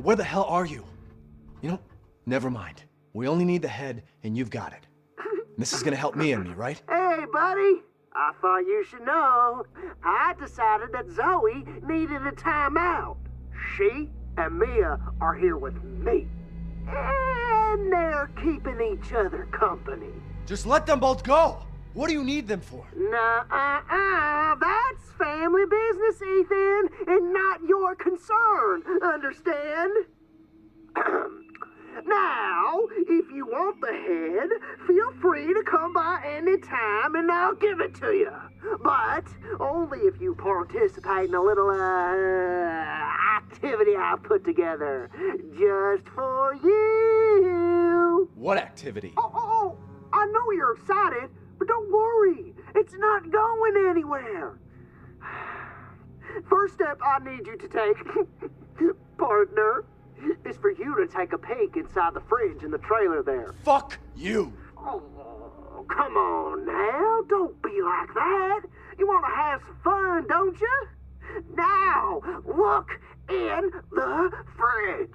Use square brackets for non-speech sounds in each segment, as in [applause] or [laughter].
Now where the hell are you? You know, never mind. We only need the head, and you've got it. this is gonna help me and me, right? Hey, buddy. I thought you should know. I decided that Zoe needed a timeout. She and Mia are here with me. And they're keeping each other company. Just let them both go! What do you need them for? Nah, uh, uh, that's family business, Ethan, and not your concern, understand? [clears throat] now, if you want the head, feel free to come by any time and I'll give it to you. But only if you participate in a little, uh, activity I've put together just for you. What activity? Oh, oh, oh, I know you're excited, but don't worry, it's not going anywhere. First step I need you to take, [laughs] partner, is for you to take a peek inside the fridge in the trailer there. Fuck you! Oh, come on now, don't be like that. You want to have some fun, don't you? Now, look in the fridge.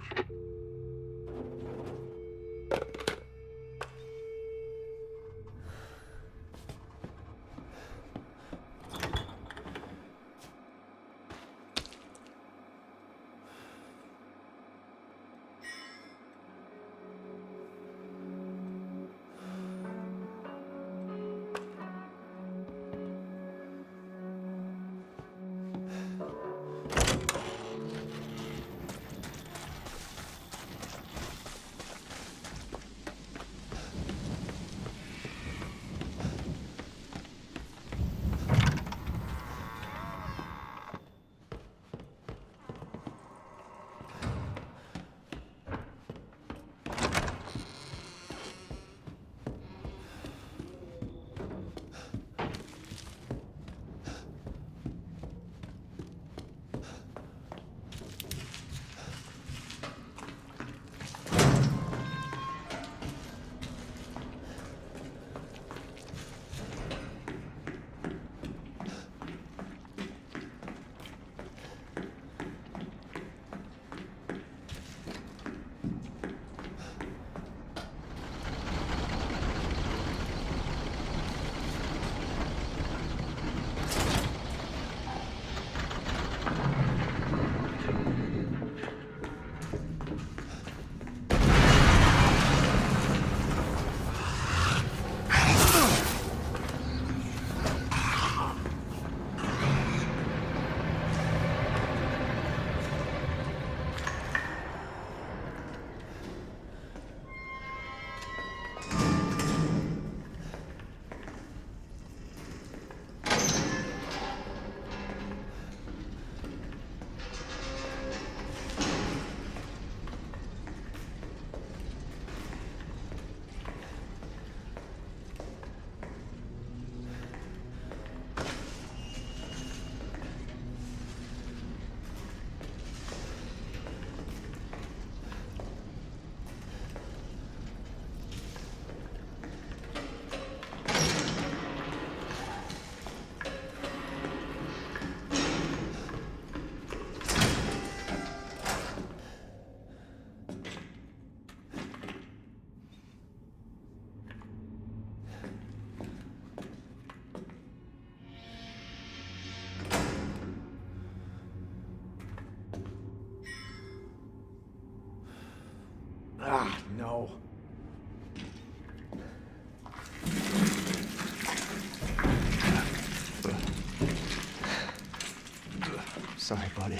Sorry, buddy.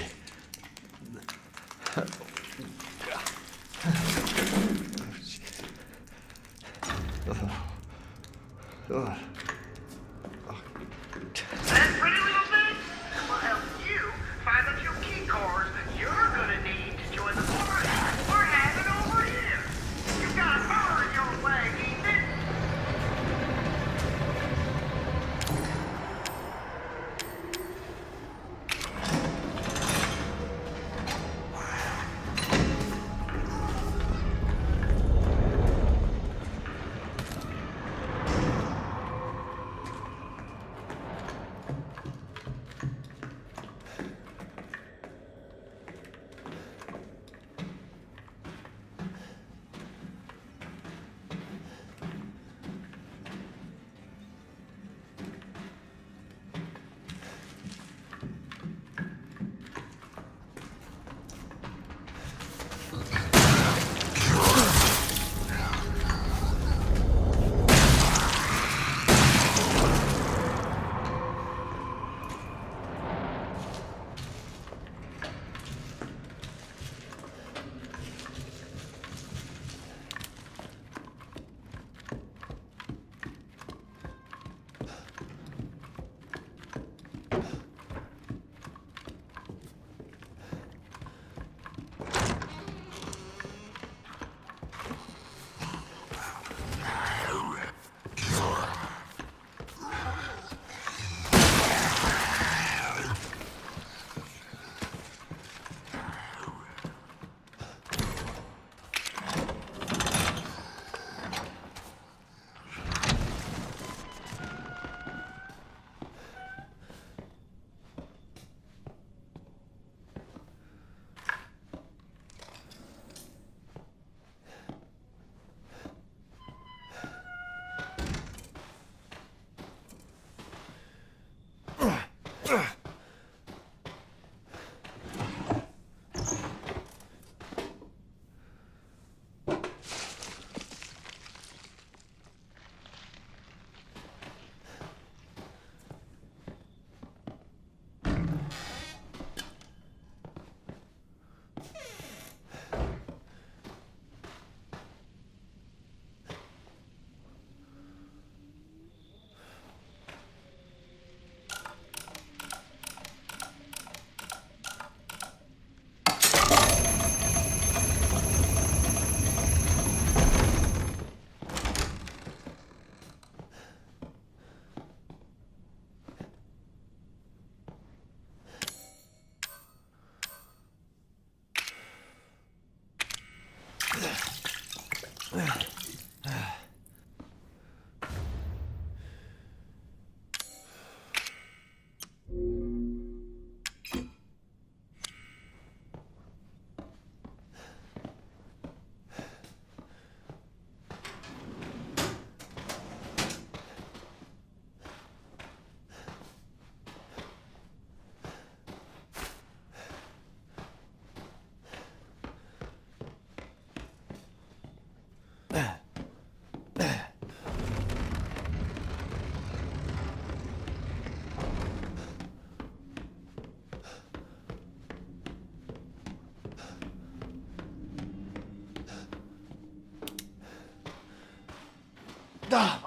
Oh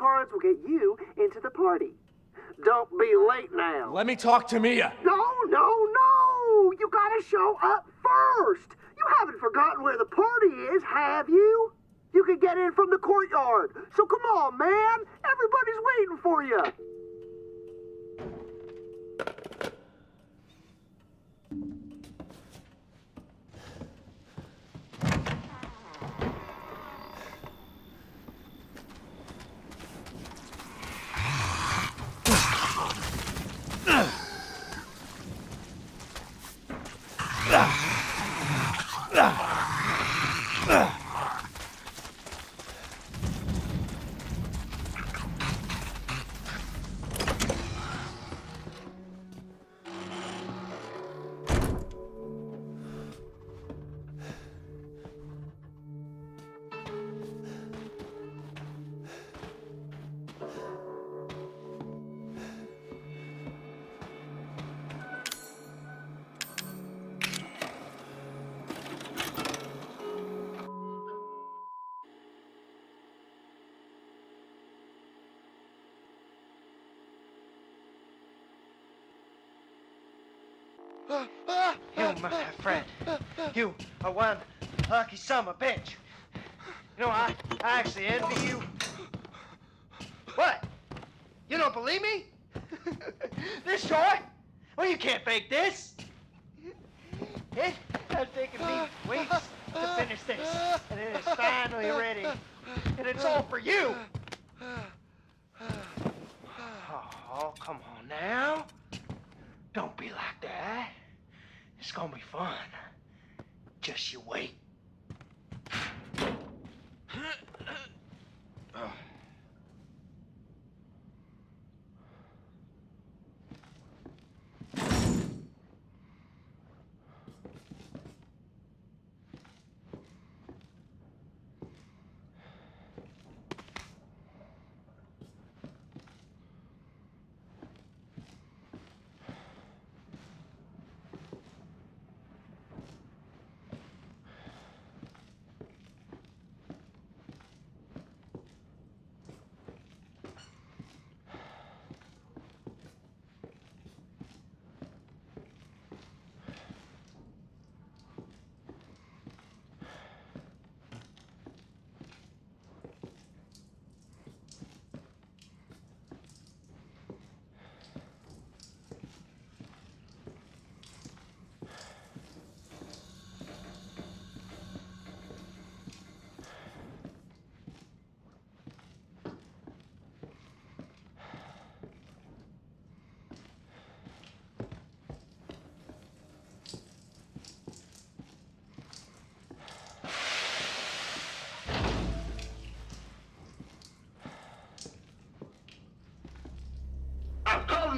cards will get you into the party. Don't be late now. Let me talk to Mia. No, no, no! You gotta show up first! You haven't forgotten where the party is, have you? You can get in from the courtyard. So come on, man! Everybody's waiting for you! You, ¡Ah! You are one lucky summer bitch. You know, I, I actually envy you. What? You don't believe me? [laughs] this short? Well, you can't fake this. It has taken me weeks to finish this, and it is finally ready. And it's all for you. Oh, come on now. Don't be like that. It's gonna be fun. Just you wait.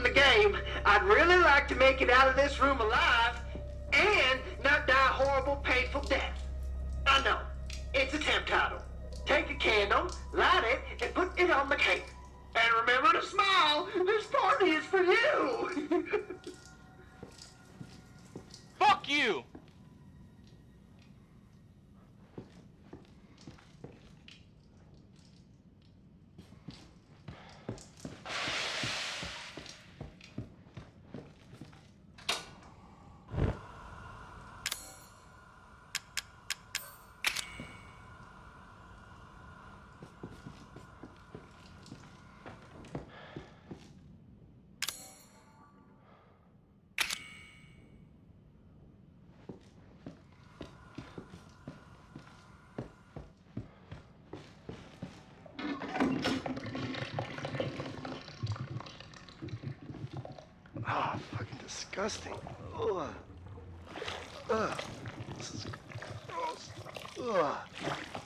The game. I'd really like to make it out of this room alive and not die a horrible, painful death. I know. It's a temp title. Take a candle, light it, and put it on the cake. And remember to smile. This party is for you. [laughs] Fuck you! Disgusting. Ugh. Ugh. This is gross. Ugh.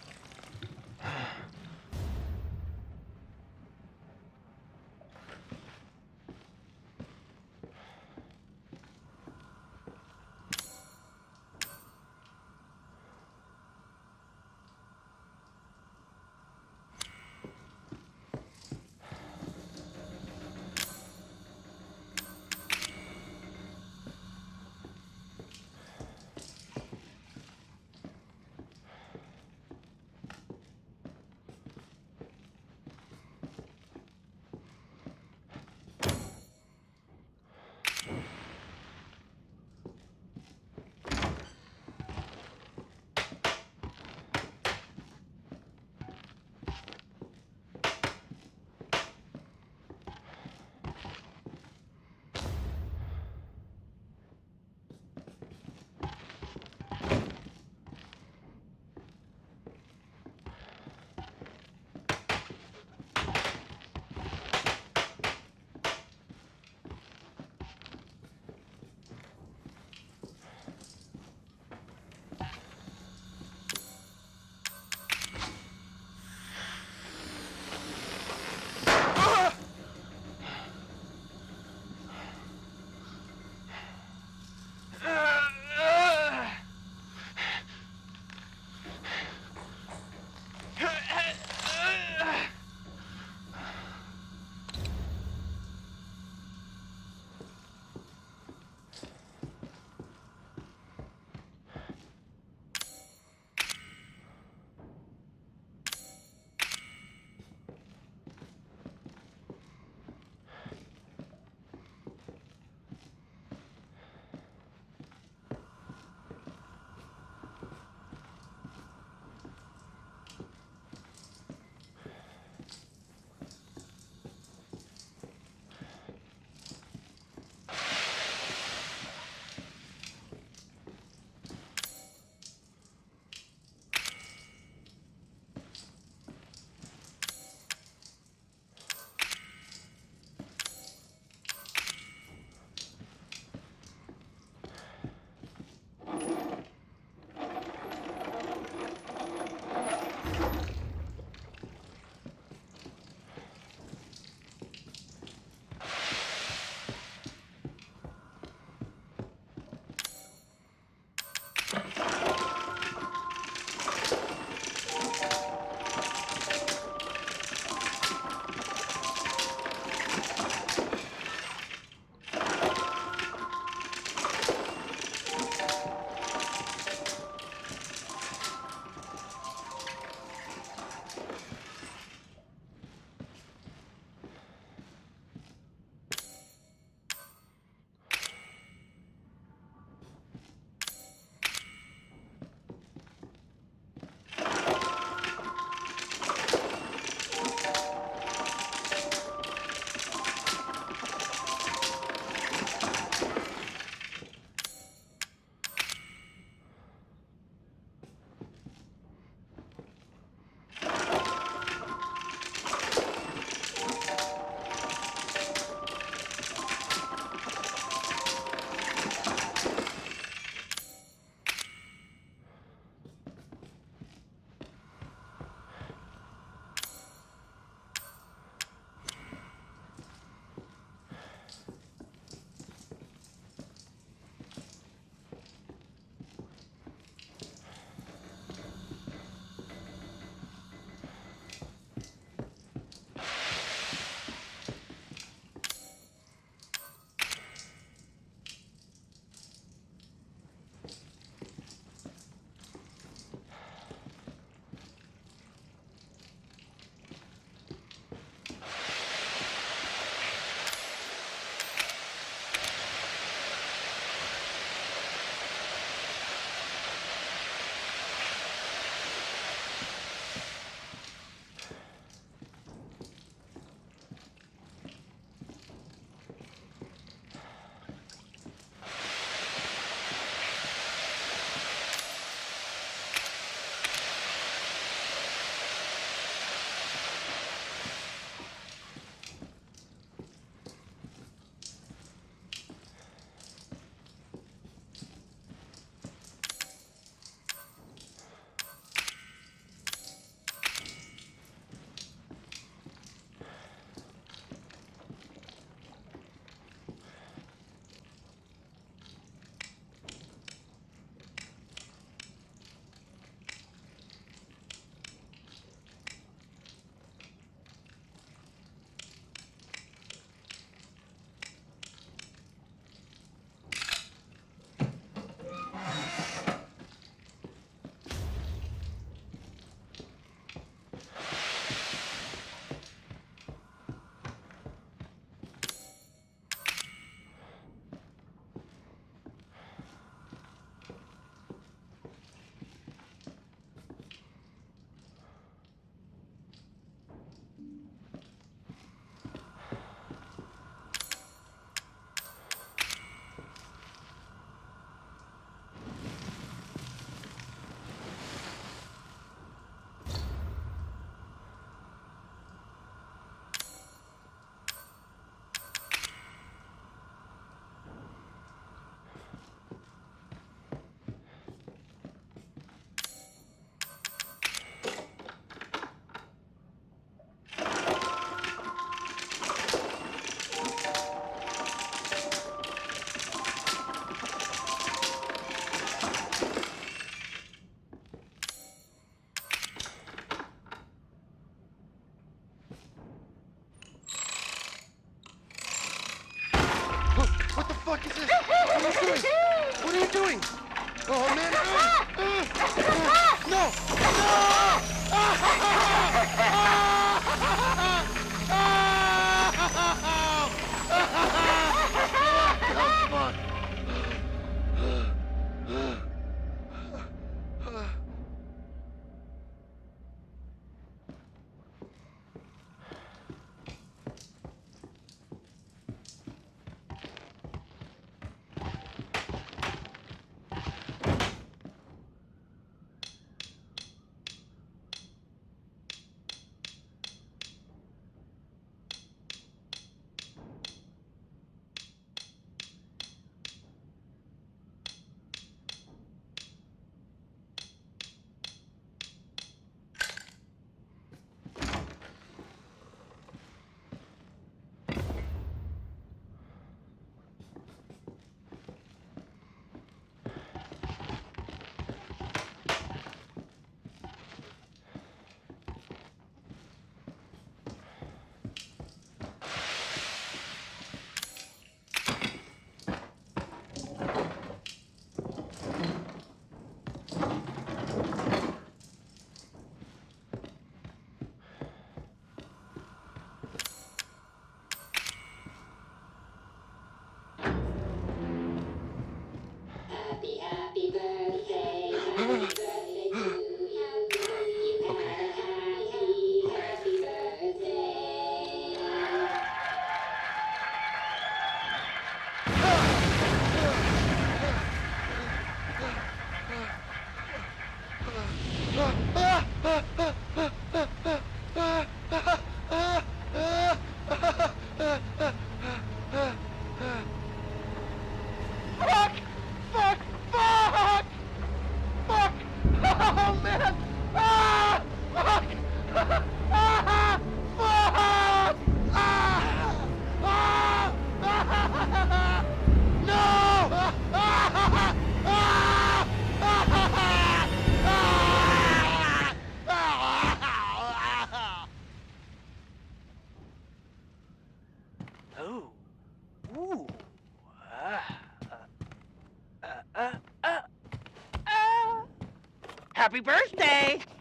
Happy birthday!